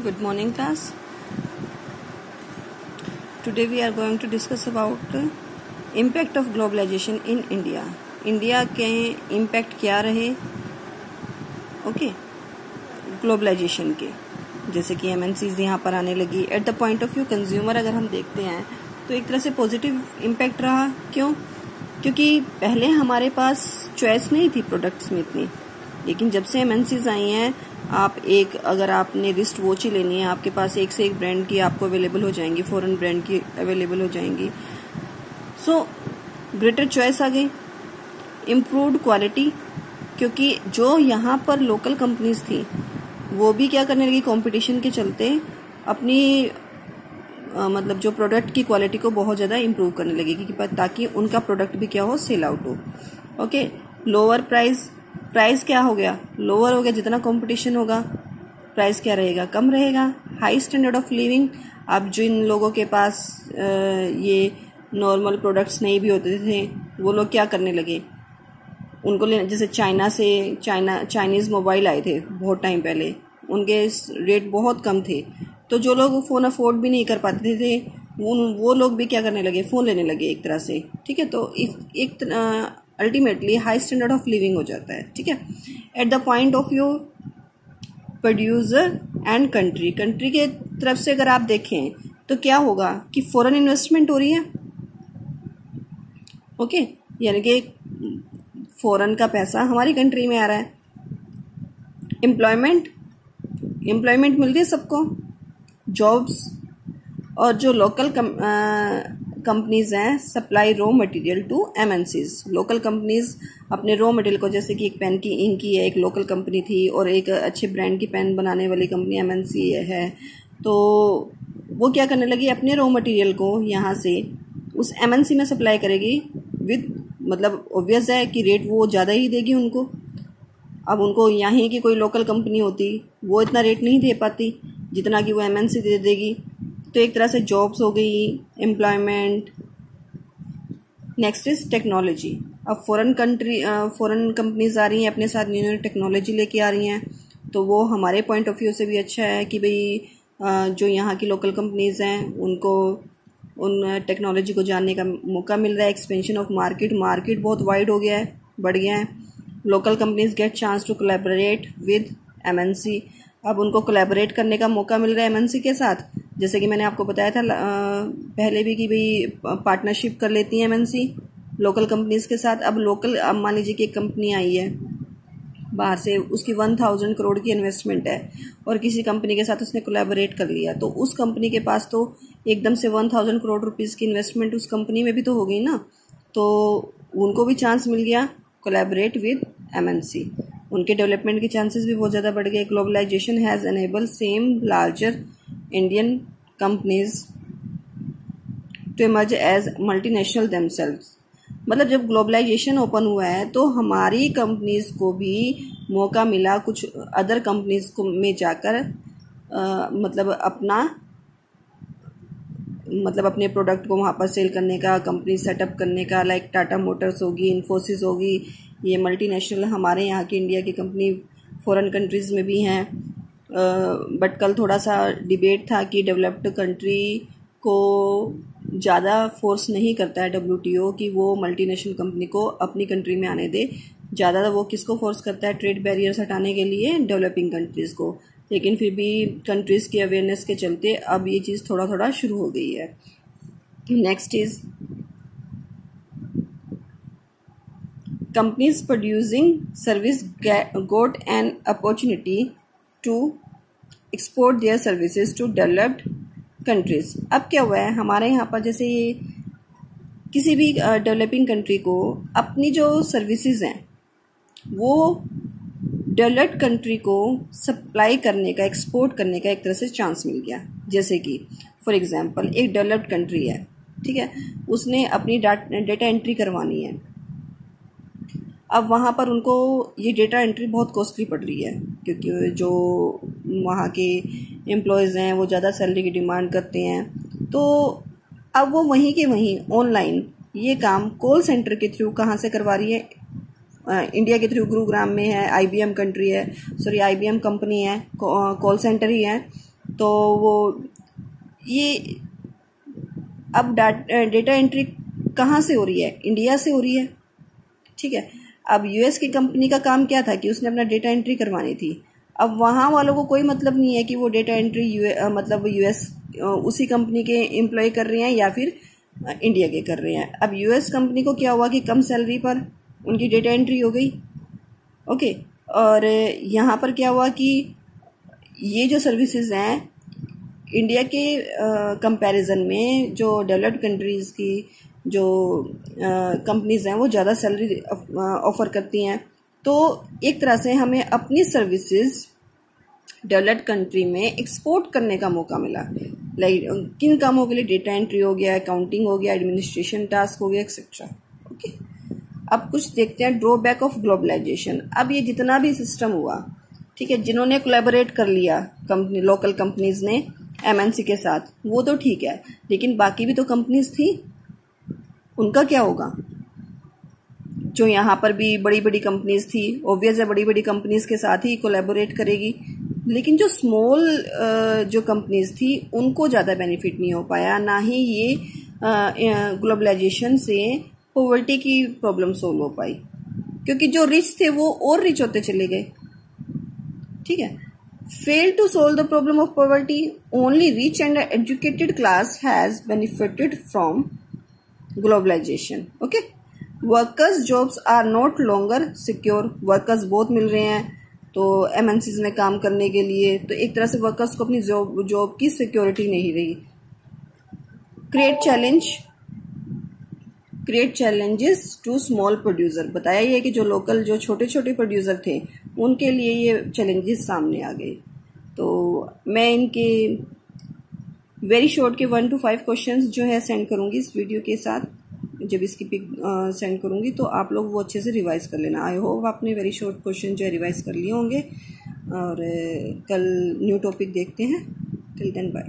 good morning, class. Today we are going to discuss about impact of globalization in india. India के impact क्या रहे? Okay globalisation के. जैसे कि M यहाँ पर आने लगी. At the point of view consumer अगर हम देखते हैं तो एक तरह से पॉजिटिव इम्पैक्ट रहा. क्यों? क्योंकि पहले हमारे पास चॉइस नहीं थी प्रोडक्ट्स में इतनी. लेकिन जब से एम आई हैं आप एक अगर आपने रिस्ट वॉच ही लेनी है आपके पास एक से एक ब्रांड की आपको अवेलेबल हो जाएँगी फॉरेन ब्रांड की अवेलेबल हो जाएँगी। सो ग्रेटर चॉइस आ गई। इम्प्रूव्ड क्वालिटी क्योंकि जो यहाँ पर लोकल कंपनीज़ थी वो भी क्या करने लगी कंपटीशन के चलते अपनी आ, मतलब जो प्रोडक्ट की क्वालिटी को बहुत ज़्यादा इम्प्रूव करने लगेगी ताकि उनका प्रोडक्ट भी क्या हो सेल आउट हो। ओके लोअर प्राइस प्राइस क्या हो गया? लोअर हो गया, जितना कंपटीशन होगा प्राइस क्या रहेगा? कम रहेगा? हाई स्टैंडर्ड ऑफ़ लिविंग अब जिन लोगों के पास ये नॉर्मल प्रोडक्ट्स नहीं भी होते थे, वो लोग क्या करने लगे? उनको लेना जैसे चाइना से चाइना चाइनीज़ मोबाइल आए थे बहुत टाइम पहले। उनके रेट बहुत कम थे। तो जो लोग फ़ोन अफोर्ड भी नहीं कर पाते थे, उन, वो लोग भी क्या करने लगे? फ़ोन लेने लगे एक तरह से। ठीक है तो एक ultimately high standard of living हो जाता है, ठीक है? At the point of view producer and country country के तरफ़ से अगर आप देखें तो क्या होगा कि फॉरेन इन्वेस्टमेंट हो रही है? ओके? यानी कि फॉरेन का पैसा हमारी कंट्री में आ रहा है। एम्प्लॉयमेंट एम्प्लॉयमेंट मिल रही है सबको। जॉब्स और जो लोकल कंपनीज़ हैं supply raw material to them local companies अपने रॉ मटेरियल को, जैसे कि एक पेन की इंक की है, एक लोकल कंपनी थी, और एक अच्छे ब्रांड की पेन बनाने वाली कंपनी एमएनसी है। तो वो क्या करने लगी अपने रॉ मटेरियल को यहाँ से, उस एमएनसी में सप्लाई करेगी विद मतलब ऑब्वियस है कि रेट वो ज़्यादा ही देगी उनको। अब उनको यहाँ की कोई लोकल कंपनी होती, वो इतना रेट नहीं दे पाती, जितना कि वो एमएनसी दे देगी। तो एक तरह से जॉब्स हो गई एम्प्लॉयमेंट नेक्स्ट इज़ टेक्नोलॉजी अब फॉरेन कंट्री फॉरेन कंपनीज़ आ रही हैं, अपने साथ न्यू न्यू टेक्नोलॉजी लेके आ रही हैं तो वो हमारे पॉइंट ऑफ़ व्यू से भी अच्छा है कि भाई जो यहाँ की लोकल कंपनीज़ हैं, उनको, उन टेक्नोलॉजी को जानने का मौका मिल रहा है एक्सपेंशन ऑफ़ मार्केट मार्केट बहुत वाइड हो गया है, बढ़ गया है. Local companies get chance to collaborate with MNC अब उनको कोलेबरेट करने का मौका मिल रहा है एमएनसी के साथ. जैसे कि मैंने आपको बताया था पहले भी कि भाई पार्टनरशिप कर लेती हैं एमएनसी लोकल कंपनीज़ के साथ। अब लोकल अब मान लीजिए कि एक कंपनी आई है, बाहर से, उसकी वन थाउज़ेंड करोड़ की इन्वेस्टमेंट है, और किसी कंपनी के साथ उसने कोलेबोरेट कर लिया तो उस कंपनी के पास तो एकदम से वन थाउज़ेंड करोड़ रुपीज़ की इन्वेस्टमेंट उस कंपनी में भी तो हो गई ना। तो उनको भी चांस मिल गया कोलेबोरेट विद एमएनसी उनके डेवलपमेंट के चांसेस भी बहुत ज़्यादा बढ़ गए। Globalisation has enable some larger Indian companies to emerge as multinational themselves मतलब जब ग्लोबलाइजेशन ओपन हुआ है तो हमारी कंपनीज़ को भी मौका मिला कुछ अदर कंपनीज़ को में जाकर आ, मतलब अपना मतलब अपने प्रोडक्ट को वहाँ पर सेल करने का कंपनी सेटअप करने का लाइक टाटा मोटर्स होगी इन्फोसिस होगी ये मल्टीनेशनल हमारे यहाँ की इंडिया की कंपनी फॉरेन कंट्रीज़ में भी हैं। बट कल थोड़ा सा डिबेट था कि डेवलप्ड कंट्री को ज़्यादा फोर्स नहीं करता है डब्ल्यू कि वो मल्टीनेशनल कंपनी को अपनी कंट्री में आने दे। ज़्यादा वो किसको फोर्स करता है ट्रेड बैरियर्स हटाने के लिए? डेवलपिंग कंट्रीज़ को। लेकिन फिर भी कंट्रीज़ की अवेयरनेस के चलते अब ये चीज़ थोड़ा थोड़ा शुरू हो गई है। Next is companies producing service got an opportunity to export their services to developed countries अब क्या हुआ है? हमारे यहाँ पर जैसे ये किसी भी डेवलपिंग कंट्री को अपनी जो सर्विसेज़ हैं, वो डेवलप्ड कंट्री को सप्लाई करने का एक्सपोर्ट करने का एक तरह से चांस मिल गया। जैसे कि फॉर एग्जांपल एक डेवलप्ड कंट्री है, ठीक है? उसने अपनी डेटा एंट्री करवानी है। अब वहाँ पर उनको ये डेटा एंट्री बहुत कॉस्टली पड़ रही है, क्योंकि जो वहाँ के एम्प्लॉयज़ हैं, वो ज़्यादा सैलरी की डिमांड करते हैं। तो अब वो वहीं के वहीं ऑनलाइन ये काम कॉल सेंटर के थ्रू कहाँ से करवा रही है? इंडिया के थ्रू गुरुग्राम में है आईबीएम कंट्री है सॉरी आईबीएम कंपनी है कॉल सेंटर ही है। तो वो ये अब डाटा डेटा एंट्री कहाँ से हो रही है? इंडिया से हो रही है, ठीक है? अब यूएस की कंपनी का काम क्या था कि उसने अपना डेटा एंट्री करवानी थी? अब वहाँ वालों को कोई मतलब नहीं है कि वो डेटा एंट्री यू मतलब यूएस उसी कंपनी के एम्प्लॉय कर रहे हैं या फिर इंडिया के कर रहे हैं। अब यूएस कंपनी को क्या हुआ कि कम सैलरी पर उनकी डेटा एंट्री हो गई? ओके और यहाँ पर क्या हुआ कि ये जो सर्विसेज़ हैं इंडिया के कंपैरिजन में जो डेवलप्ड कंट्रीज़ की जो कंपनीज़ हैं, वो ज़्यादा सैलरी ऑफ़र करती हैं। तो एक तरह से हमें अपनी सर्विसेज़ डेवलप्ड कंट्री में एक्सपोर्ट करने का मौका मिला। लाइक किन कामों के लिए? डेटा एंट्री हो गया अकाउंटिंग हो गया एडमिनिस्ट्रेशन टास्क हो गया एक्सेट्रा ओके अब कुछ देखते हैं ड्रॉबैक ऑफ़ ग्लोबलाइजेशन अब ये जितना भी सिस्टम हुआ, ठीक है, जिन्होंने कोलेबोरेट कर लिया कंपनी लोकल कंपनीज़ ने एमएनसी के साथ, वो तो ठीक है, लेकिन बाकी भी तो कंपनीज़ थी। उनका क्या होगा? जो यहाँ पर भी बड़ी बड़ी कंपनीज़ थी ऑब्वियस है बड़ी बड़ी कंपनीज़ के साथ ही कोलेबोरेट करेगी। लेकिन जो स्मॉल जो कंपनीज़ थी, उनको ज़्यादा बेनिफिट नहीं हो पाया। ना ही ये ग्लोबलाइजेशन से पॉवर्टी की प्रॉब्लम सोल्व हो पाई। क्योंकि जो रिच थे, वो और रिच होते चले गए। ठीक है? Fail to solve the problem of poverty only rich and educated class has benefited from globalisation, okay? Workers jobs are not longer secure. Workers बहुत मिल रहे हैं तो एम में काम करने के लिए तो एक तरह से वर्कर्स को अपनी जॉब जॉब की सिक्योरिटी नहीं रही। Create challenge create challenges to small producer बताया ये कि जो लोकल जो छोटे छोटे प्रोड्यूसर थे, उनके लिए ये चैलेंजेस सामने आ गए। तो मैं इनके वेरी शॉर्ट के वन टू फाइव क्वेश्चन जो है सेंड करूँगी इस वीडियो के साथ। जब इसकी पिक सेंड करूँगी तो आप लोग वो अच्छे से रिवाइज कर लेना। आई होप आपने वेरी शॉर्ट क्वेश्चन जो है रिवाइज कर लिए होंगे। और कल न्यू टॉपिक देखते हैं। Till then bye